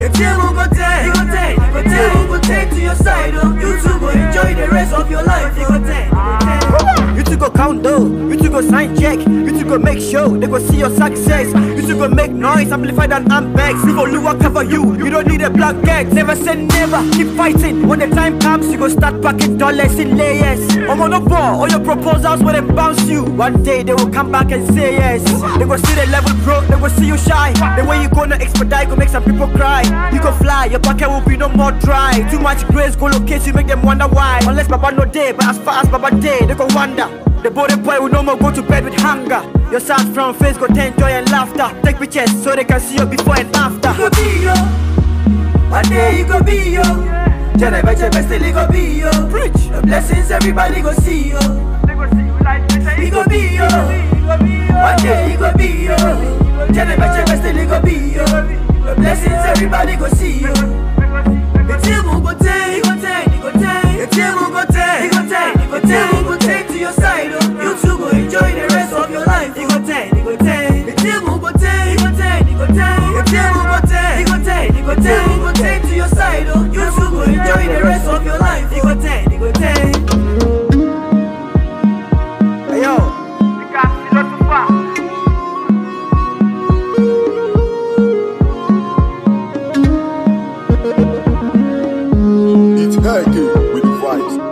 Team will go take, you go take, team will go take to your side, oh. You two go enjoy the rest of your life, check, you two go make show, they go see your success. You two go make noise, amplify that ampex. If Oluwa cover you, you don't need a black. Never say never, keep fighting. When the time comes, you go start packing dollars in layers. I'm on the ball, all your proposals when they bounce you. One day they will come back and say yes. They go see the level bro, they go see you shy. The way you gonna expedite, go make some people cry. You go fly, your pocket will be no more dry. Too much grace, go locate you, make them wonder why. Unless Baba no day, but as far as Baba day, they go wonder. The body boy will no more go to bed with hunger. Your sad from face go to joy and laughter. Take pictures so they can see you before and after. You go be yo, one day you go be yo. Beche best still go be yo. Preach. The blessings everybody go see yo. You go be yo, one day you go be yo. Beche best still go be yo. The blessings everybody go see yo. The will go take, Thank with the vibes.